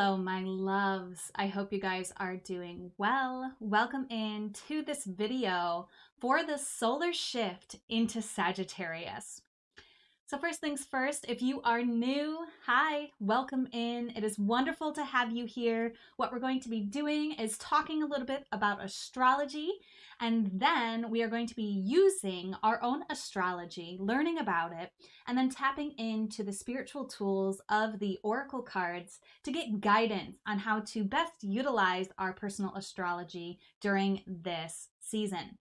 Hello, my loves. I hope you guys are doing well. Welcome in to this video for the solar shift into Sagittarius. So, first things first, if you are new, hi, welcome in. It is wonderful to have you here. What we're going to be doing is talking a little bit about astrology, and then we are going to be using our own astrology, learning about it, and then tapping into the spiritual tools of the oracle cards to get guidance on how to best utilize our personal astrology during this season.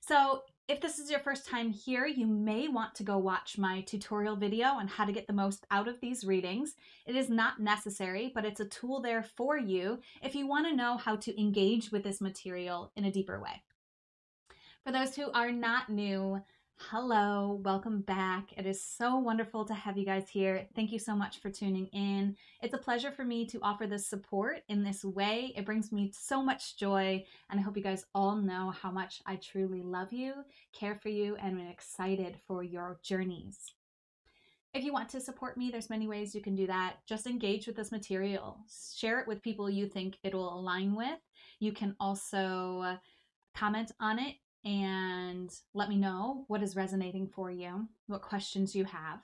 So, if this is your first time here, you may want to go watch my tutorial video on how to get the most out of these readings. It is not necessary, but it's a tool there for you if you want to know how to engage with this material in a deeper way. For those who are not new, Hello, welcome back. It is so wonderful to have you guys here. Thank you so much for tuning in. It's a pleasure for me to offer this support in this way. It brings me so much joy, and I hope you guys all know how much I truly love you, care for you, and am excited for your journeys. If you want to support me, there's many ways you can do that. Just engage with this material. Share it with people you think it will align with. You can also comment on it and let me know what is resonating for you, what questions you have.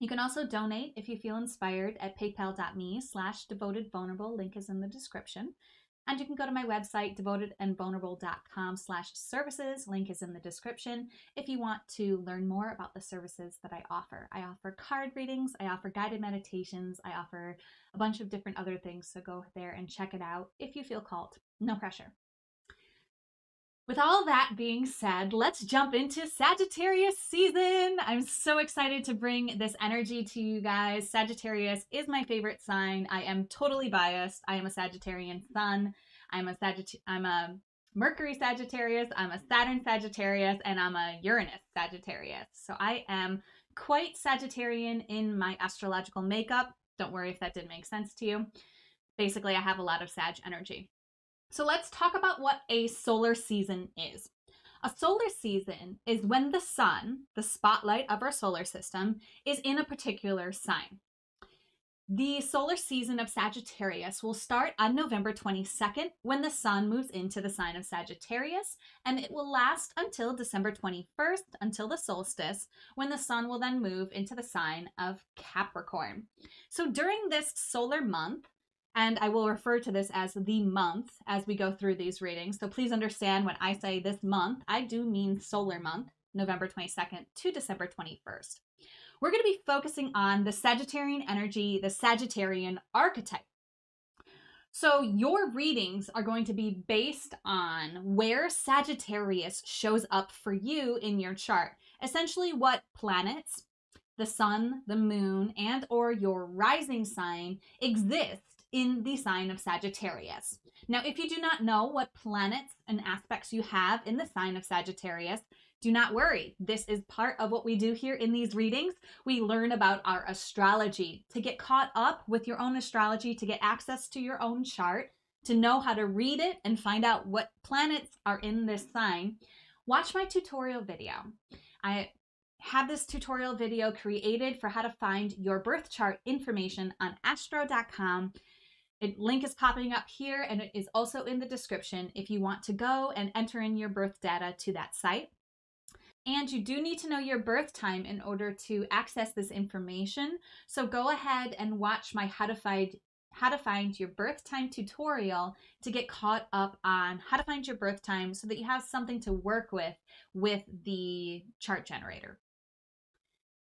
You can also donate if you feel inspired at paypal.me slash devoted vulnerable. Link is in the description. And you can go to my website, devotedandvulnerable.com slash services. Link is in the description if you want to learn more about the services that I offer. I offer card readings, I offer guided meditations, I offer a bunch of different other things. So go there and check it out if you feel called. No pressure. With all that being said, let's jump into Sagittarius season. I'm so excited to bring this energy to you guys. Sagittarius is my favorite sign. I am totally biased. I am a Sagittarian sun. I'm a Sagitt- I'm a Mercury Sagittarius, I'm a Saturn Sagittarius, and I'm a Uranus Sagittarius. So I am quite Sagittarian in my astrological makeup. Don't worry if that didn't make sense to you. Basically, I have a lot of Sag energy. So let's talk about what a solar season is. A solar season is when the sun, the spotlight of our solar system, is in a particular sign. The solar season of Sagittarius will start on November 22nd when the sun moves into the sign of Sagittarius, and it will last until December 21st, until the solstice, when the sun will then move into the sign of Capricorn. So during this solar month, and I will refer to this as the month as we go through these readings. So please understand when I say this month, I do mean solar month, November 22nd to December 21st. We're going to be focusing on the Sagittarian energy, the Sagittarian archetype. So, your readings are going to be based on where Sagittarius shows up for you in your chart. Essentially, what planets, the sun, the moon, and or your rising sign exist in the sign of Sagittarius. Now, if you do not know what planets and aspects you have in the sign of Sagittarius, do not worry. This is part of what we do here in these readings. We learn about our astrology to get caught up with your own astrology, to get access to your own chart, to know how to read it and find out what planets are in this sign. Watch my tutorial video. I have this tutorial video created for how to find your birth chart information on astro.com a link is popping up here and it is also in the description if you want to go and enter in your birth data to that site. And you do need to know your birth time in order to access this information. So go ahead and watch my how to find how to find your birth time tutorial to get caught up on how to find your birth time so that you have something to work with with the chart generator.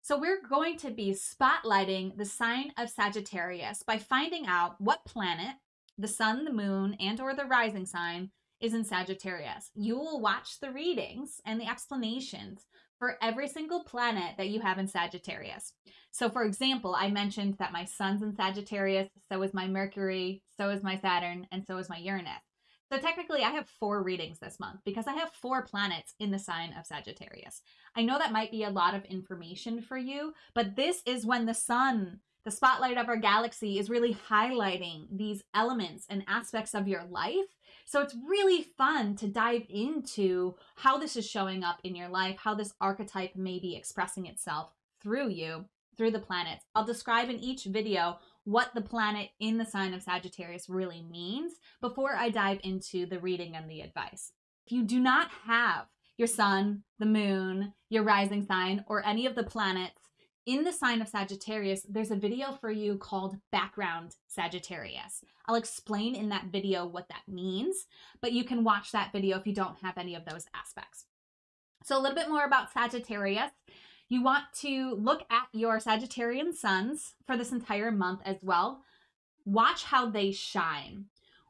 So we're going to be spotlighting the sign of Sagittarius by finding out what planet, the sun, the moon, and or the rising sign is in Sagittarius. You will watch the readings and the explanations for every single planet that you have in Sagittarius. So for example, I mentioned that my sun's in Sagittarius, so is my Mercury, so is my Saturn, and so is my Uranus. So technically, I have four readings this month because I have four planets in the sign of Sagittarius. I know that might be a lot of information for you, but this is when the sun, the spotlight of our galaxy, is really highlighting these elements and aspects of your life. So it's really fun to dive into how this is showing up in your life, how this archetype may be expressing itself through you, through the planets. I'll describe in each video what the planet in the sign of Sagittarius really means before I dive into the reading and the advice. If you do not have your sun, the moon, your rising sign, or any of the planets in the sign of Sagittarius, there's a video for you called Background Sagittarius. I'll explain in that video what that means, but you can watch that video if you don't have any of those aspects. So, a little bit more about Sagittarius. You want to look at your Sagittarian suns for this entire month as well. Watch how they shine.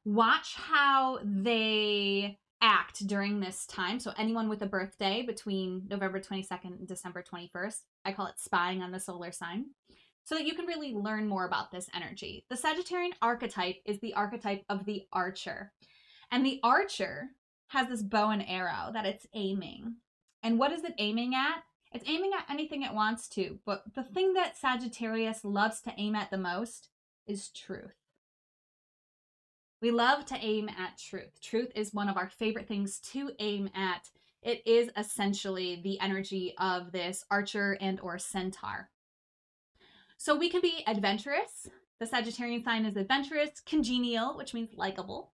Watch how they act during this time. So, anyone with a birthday between November 22nd and December 21st, I call it spying on the solar sign, so that you can really learn more about this energy. The Sagittarian archetype is the archetype of the archer. And the archer has this bow and arrow that it's aiming. And what is it aiming at? It's aiming at anything it wants to. But the thing that Sagittarius loves to aim at the most is truth. We love to aim at truth. Truth is one of our favorite things to aim at. It is essentially the energy of this archer and or centaur. So we can be adventurous. The Sagittarian sign is adventurous, congenial, which means likable,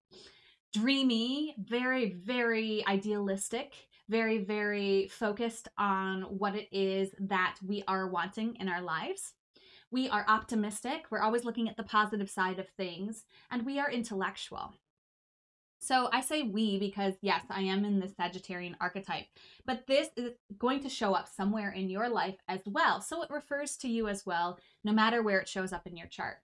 dreamy, very, very idealistic, very, very focused on what it is that we are wanting in our lives. We are optimistic. We're always looking at the positive side of things, and we are intellectual. So I say we because, yes, I am in the Sagittarian archetype, but this is going to show up somewhere in your life as well. So it refers to you as well, no matter where it shows up in your chart.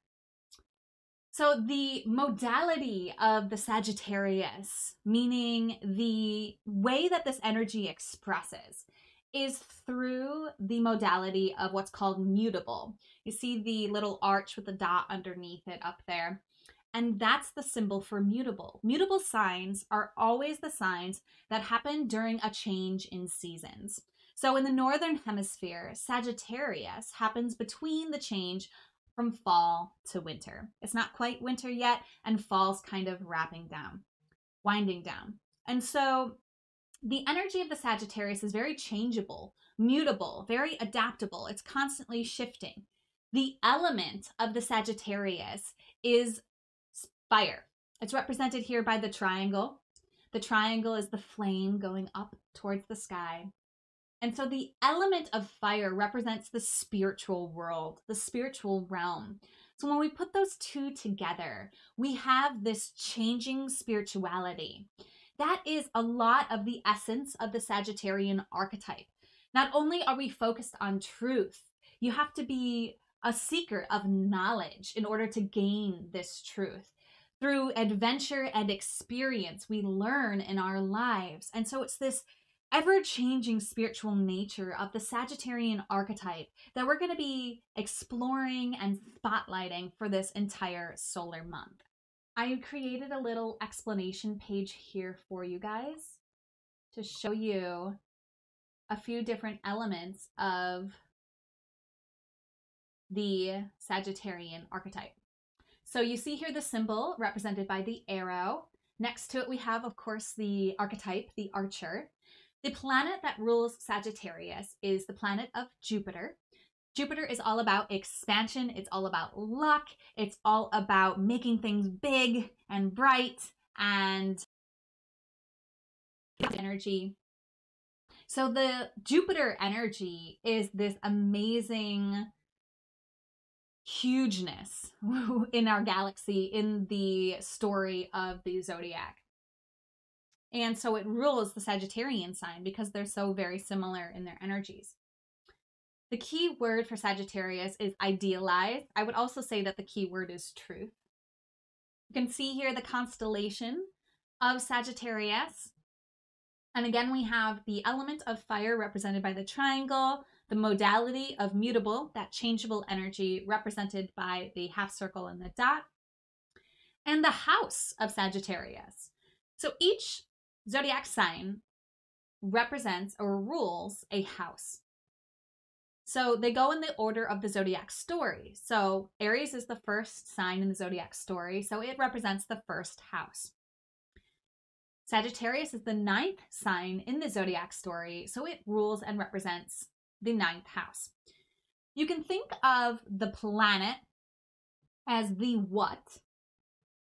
So the modality of the Sagittarius, meaning the way that this energy expresses, is through the modality of what's called mutable. You see the little arch with the dot underneath it up there. And that's the symbol for mutable. Mutable signs are always the signs that happen during a change in seasons. So in the northern hemisphere, Sagittarius happens between the change from fall to winter. It's not quite winter yet, and fall's kind of wrapping down, winding down. And so the energy of the Sagittarius is very changeable, mutable, very adaptable. It's constantly shifting. The element of the Sagittarius is fire. It's represented here by the triangle. The triangle is the flame going up towards the sky. And so the element of fire represents the spiritual world, the spiritual realm. So when we put those two together, we have this changing spirituality. That is a lot of the essence of the Sagittarian archetype. Not only are we focused on truth, you have to be a seeker of knowledge in order to gain this truth. Through adventure and experience, we learn in our lives. And so it's this ever changing spiritual nature of the Sagittarian archetype that we're going to be exploring and spotlighting for this entire solar month. I created a little explanation page here for you guys to show you a few different elements of the Sagittarian archetype. So you see here the symbol represented by the arrow. Next to it, we have, of course, the archetype, the archer. The planet that rules Sagittarius is the planet of Jupiter. Jupiter is all about expansion, it's all about luck, it's all about making things big and bright and energy. So the Jupiter energy is this amazing hugeness in our galaxy in the story of the zodiac. And so it rules the Sagittarian sign because they're so very similar in their energies. The key word for Sagittarius is idealize. I would also say that the key word is truth. You can see here the constellation of Sagittarius. And again, we have the element of fire represented by the triangle, the modality of mutable, that changeable energy represented by the half circle and the dot, and the house of Sagittarius. So each zodiac sign represents or rules a house. So they go in the order of the zodiac story. So Aries is the first sign in the zodiac story, so it represents the first house. Sagittarius is the ninth sign in the zodiac story, so it rules and represents the ninth house. You can think of the planet as the what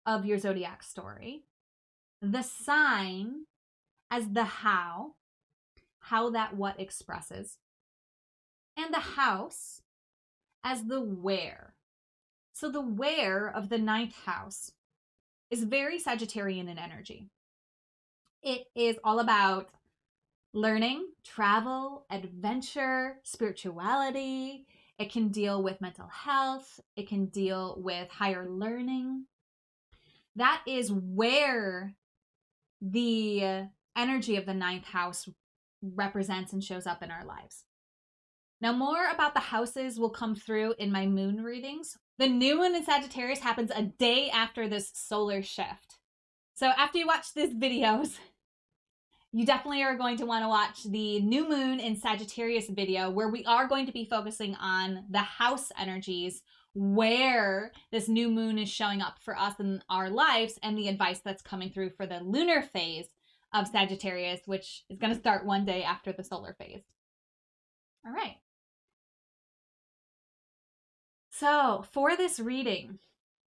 of your zodiac story, the sign as the how, how that what expresses, and the house as the where. So the where of the ninth house is very Sagittarian in energy. It is all about learning, travel, adventure, spirituality. It can deal with mental health. It can deal with higher learning. That is where the energy of the ninth house represents and shows up in our lives. Now, more about the houses will come through in my moon readings. The new moon in Sagittarius happens a day after this solar shift. So, after you watch these videos, you definitely are going to want to watch the new moon in Sagittarius video where we are going to be focusing on the house energies where this new moon is showing up for us in our lives and the advice that's coming through for the lunar phase of Sagittarius, which is going to start one day after the solar phase. All right. So, for this reading,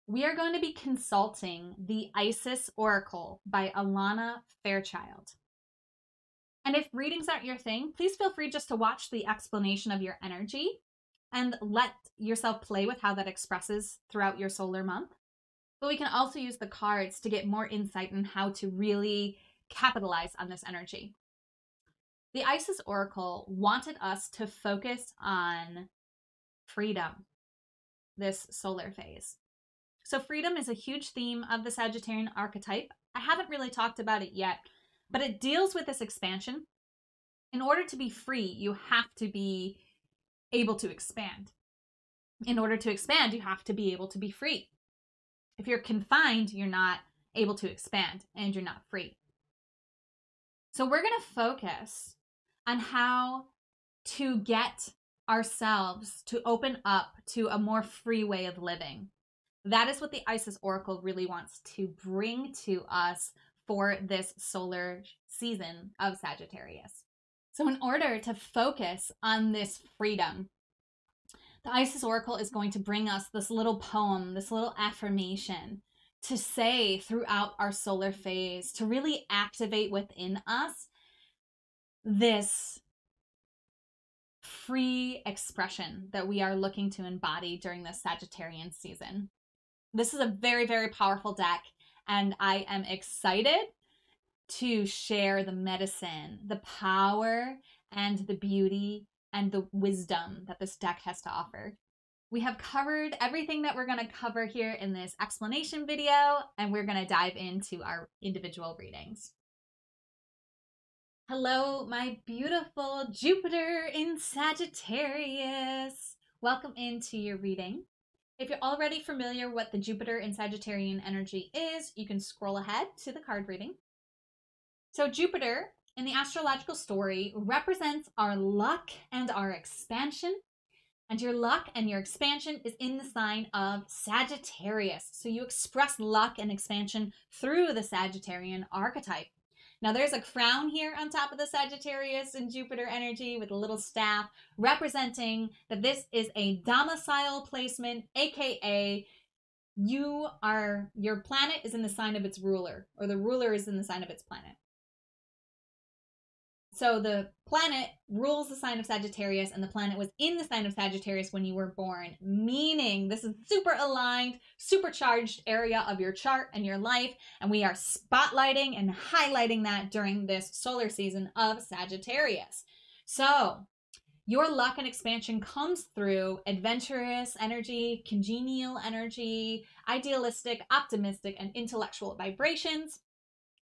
we are going to be consulting the Isis Oracle by Alana Fairchild. And if readings aren't your thing, please feel free just to watch the explanation of your energy and let yourself play with how that expresses throughout your solar month. But we can also use the cards to get more insight on how to really capitalize on this energy. The Isis Oracle wanted us to focus on freedom this solar phase. So, freedom is a huge theme of the Sagittarian archetype. I haven't really talked about it yet, but it deals with this expansion. In order to be free, you have to be able to expand. In order to expand, you have to be able to be free. If you're confined, you're not able to expand and you're not free. So, we're going to focus on how to get ourselves to open up to a more free way of living. That is what the Isis Oracle really wants to bring to us for this solar season of Sagittarius. So, in order to focus on this freedom, the Isis Oracle is going to bring us this little poem, this little affirmation to say throughout our solar phase to really activate within us this free expression that we are looking to embody during this Sagittarian season. This is a very, very powerful deck and I am excited to share the medicine, the power, and the beauty and the wisdom that this deck has to offer. We have covered everything that we're going to cover here in this explanation video, and we're going to dive into our individual readings. Hello, my beautiful Jupiter in Sagittarius. Welcome into your reading. If you're already familiar what the Jupiter in Sagittarian energy is, you can scroll ahead to the card reading. So, Jupiter in the astrological story represents our luck and our expansion. And your luck and your expansion is in the sign of Sagittarius. So, you express luck and expansion through the Sagittarian archetype. Now there's a crown here on top of the Sagittarius and Jupiter energy with a little staff representing that this is a domicile placement, aka you are your planet is in the sign of its ruler or the ruler is in the sign of its planet. So the planet rules the sign of Sagittarius, and the planet was in the sign of Sagittarius when you were born, meaning this is super aligned, supercharged area of your chart and your life. And we are spotlighting and highlighting that during this solar season of Sagittarius. So your luck and expansion comes through adventurous energy, congenial energy, idealistic, optimistic, and intellectual vibrations.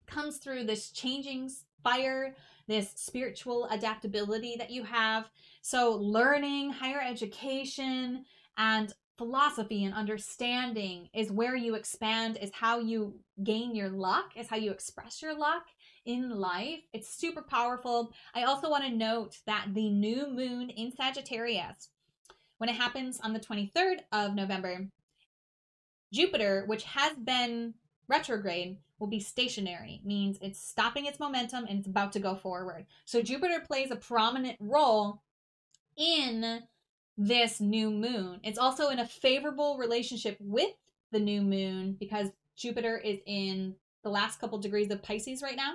Comes through this changing fire this spiritual adaptability that you have. So, learning, higher education, and philosophy and understanding is where you expand, is how you gain your luck, is how you express your luck in life. It's super powerful. I also want to note that the new moon in Sagittarius, when it happens on the 23rd of November, Jupiter, which has been retrograde, will be stationary, means it's stopping its momentum and it's about to go forward. So Jupiter plays a prominent role in this new moon. It's also in a favorable relationship with the new moon because Jupiter is in the last couple degrees of Pisces right now.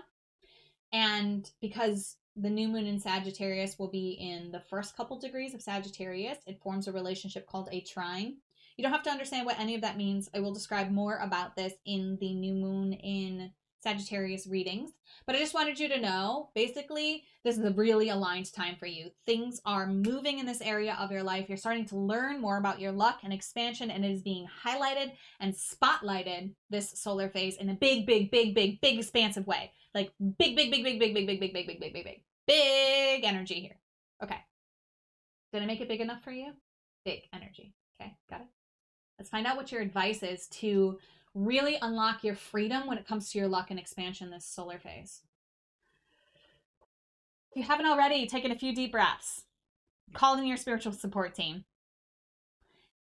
And because the new moon in Sagittarius will be in the first couple degrees of Sagittarius, it forms a relationship called a trine. You don't have to understand what any of that means. I will describe more about this in the new moon in Sagittarius readings. But I just wanted you to know basically, this is a really aligned time for you. Things are moving in this area of your life. You're starting to learn more about your luck and expansion, and it is being highlighted and spotlighted this solar phase in a big, big, big, big, big, expansive way. Like big, big, big, big, big, big, big, big, big, big, big, big, big, big energy here. Okay. Did I make it big enough for you? Big energy. Okay, got it. Let's find out what your advice is to really unlock your freedom when it comes to your luck and expansion this solar phase. If you haven't already, taken a few deep breaths, called in your spiritual support team,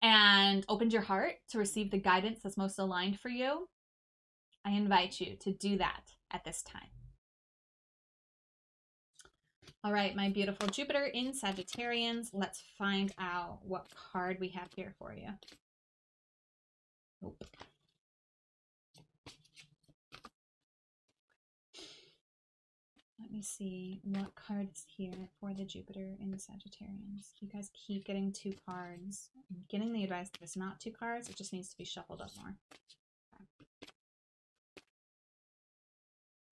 and opened your heart to receive the guidance that's most aligned for you, I invite you to do that at this time. All right, my beautiful Jupiter in Sagittarians, let's find out what card we have here for you. Nope. Let me see what card is here for the Jupiter in Sagittarians. You guys keep getting two cards. I'm getting the advice that it's not two cards, it just needs to be shuffled up more. Okay.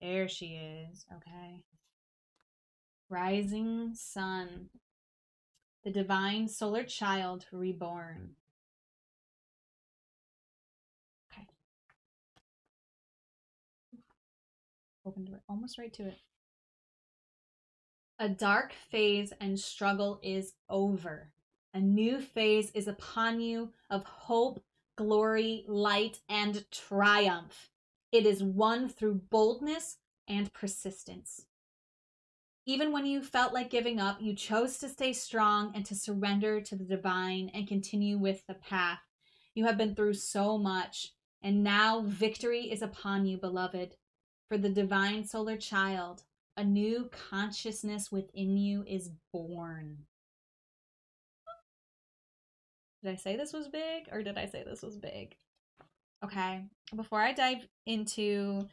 There she is. Okay. Rising Sun. The Divine Solar Child Reborn. Opened it almost right to it. A dark phase and struggle is over. A new phase is upon you of hope, glory, light, and triumph. It is won through boldness and persistence. Even when you felt like giving up, you chose to stay strong and to surrender to the divine and continue with the path. You have been through so much, and now victory is upon you, beloved. For the divine solar child, a new consciousness within you is born. Did I say this was big or did I say this was big? Okay, before I dive into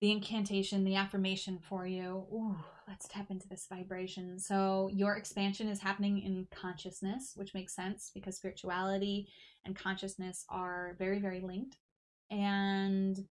the incantation, the affirmation for you, ooh, let's tap into this vibration. So, your expansion is happening in consciousness, which makes sense because spirituality and consciousness are very, very linked. And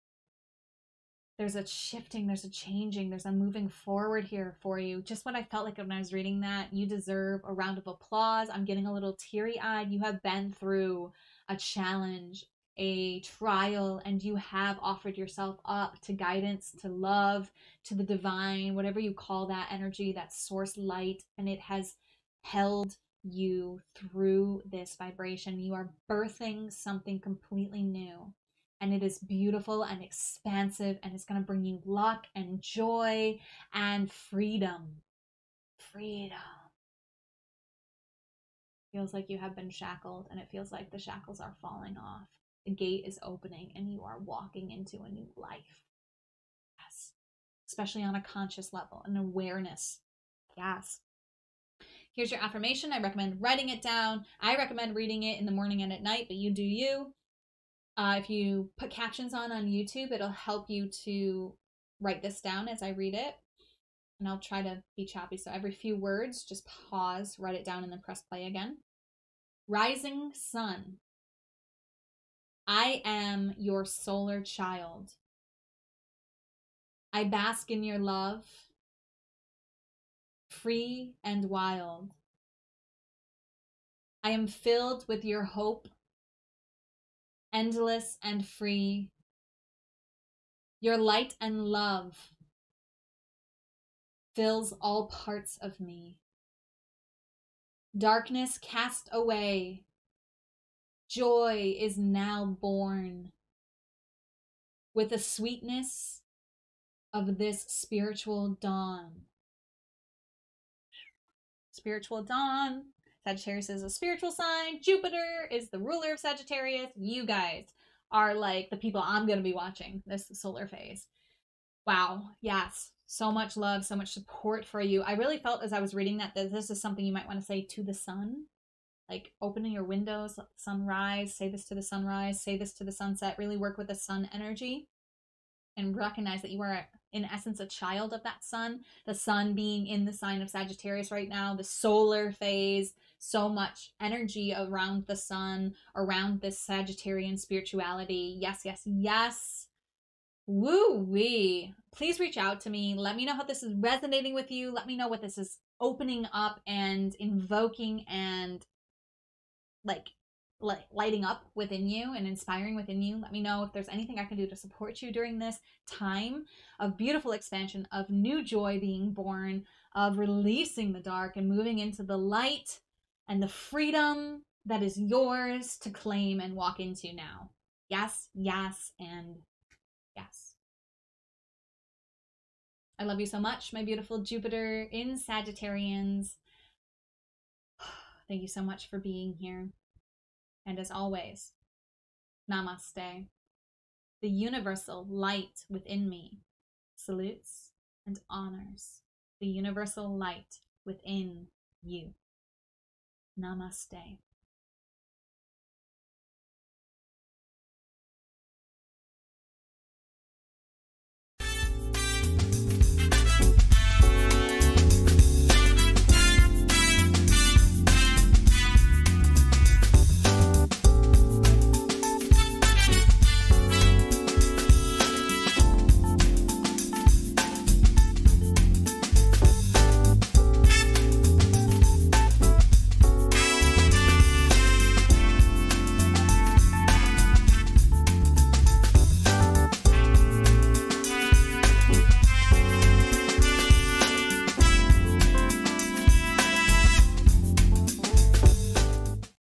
there's a shifting, there's a changing, there's a moving forward here for you. Just what I felt like when I was reading that. You deserve a round of applause. I'm getting a little teary eyed. You have been through a challenge, a trial, and you have offered yourself up to guidance, to love, to the divine, whatever you call that energy, that source light, and it has held you through this vibration. You are birthing something completely new and it is beautiful and expansive and it's going to bring you luck and joy and freedom. Freedom. Feels like you have been shackled and it feels like the shackles are falling off. The gate is opening and you are walking into a new life. Yes. Especially on a conscious level, an awareness. Yes. Here's your affirmation. I recommend writing it down. I recommend reading it in the morning and at night, but you do you. Uh, if you put captions on on YouTube, it'll help you to write this down as I read it. And I'll try to be choppy. So every few words, just pause, write it down, and then press play again. Rising sun. I am your solar child. I bask in your love, free and wild. I am filled with your hope endless and free. Your light and love fills all parts of me. Darkness cast away. Joy is now born. With the sweetness of this spiritual dawn. Spiritual dawn. Sagittarius is a spiritual sign. Jupiter is the ruler of Sagittarius. You guys are like the people I'm going to be watching this solar phase. Wow. Yes. So much love, so much support for you. I really felt as I was reading that that this is something you might want to say to the sun like opening your windows, sunrise, say this to the sunrise, say this to the sunset, really work with the sun energy and recognize that you are in essence a child of that sun the sun being in the sign of sagittarius right now the solar phase so much energy around the sun around this sagittarian spirituality. Yes yes yes. Woo wee please reach out to me. Let me know how this is resonating with you. Let me know what this is opening up and invoking and like lighting up within you and inspiring within you. Let me know if there's anything I can do to support you during this time of beautiful expansion, of new joy being born, of releasing the dark and moving into the light and the freedom that is yours to claim and walk into now. Yes, yes, and yes. I love you so much, my beautiful Jupiter in Sagittarians. Thank you so much for being here. And as always, namaste. The universal light within me salutes and honors the universal light within you. Namaste.